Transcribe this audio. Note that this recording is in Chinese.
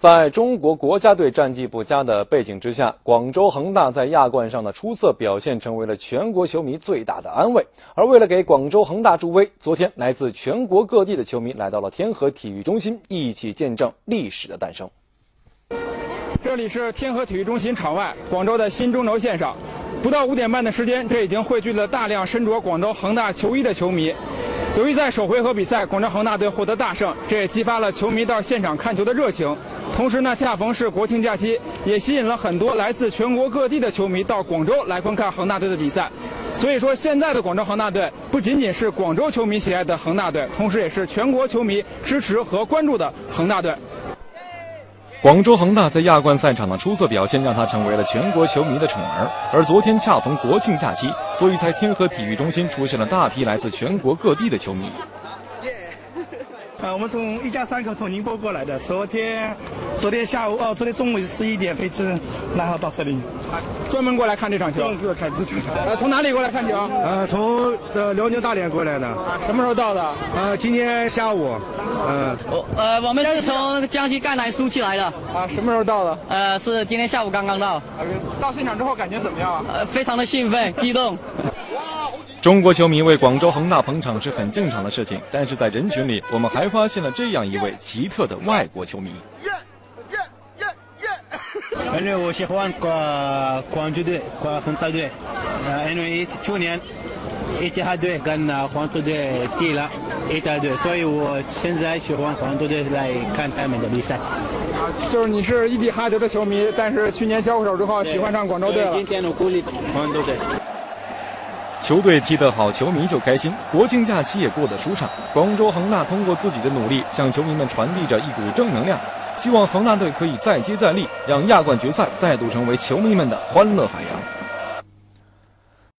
在中国国家队战绩不佳的背景之下，广州恒大在亚冠上的出色表现成为了全国球迷最大的安慰。而为了给广州恒大助威，昨天来自全国各地的球迷来到了天河体育中心，一起见证历史的诞生。这里是天河体育中心场外，广州的新中轴线上，不到五点半的时间，这已经汇聚了大量身着广州恒大球衣的球迷。由于在首回合比赛，广州恒大队获得大胜，这也激发了球迷到现场看球的热情。同时呢，恰逢是国庆假期，也吸引了很多来自全国各地的球迷到广州来观看恒大队的比赛。所以说，现在的广州恒大队不仅仅是广州球迷喜爱的恒大队，同时也是全国球迷支持和关注的恒大队。广州恒大在亚冠赛场的出色表现，让他成为了全国球迷的宠儿。而昨天恰逢国庆假期，所以在天河体育中心出现了大批来自全国各地的球迷。呃，我们从一家三口从宁波过来的。昨天，昨天下午哦，昨天中午十一点飞机，然后到这里，专门过来看这场球。专门过来看这场球。呃，从哪里过来看球？呃，从呃辽宁大连过来的。啊，什么时候到的？呃，今天下午。呃，我呃，我们是从江西赣南苏区来的。啊，什么时候到的？呃，是今天下午刚刚到。到现场之后感觉怎么样啊？呃，非常的兴奋、激动。中国球迷为广州恒大捧场是很正常的事情，但是在人群里，我们还发现了这样一位奇特的外国球迷。耶耶耶耶！因为我喜欢广广州队、广恒大队，呃，因为去年伊蒂哈队跟黄豆队踢了一大队，所以我现在喜欢黄豆队来看他们的比赛。啊，就是你是伊蒂哈德的球迷，但是去年交过手之后喜欢上广州队了。今天我鼓励黄豆队。球队踢得好，球迷就开心。国庆假期也过得舒畅。广州恒大通过自己的努力，向球迷们传递着一股正能量，希望恒大队可以再接再厉，让亚冠决赛再度成为球迷们的欢乐海洋。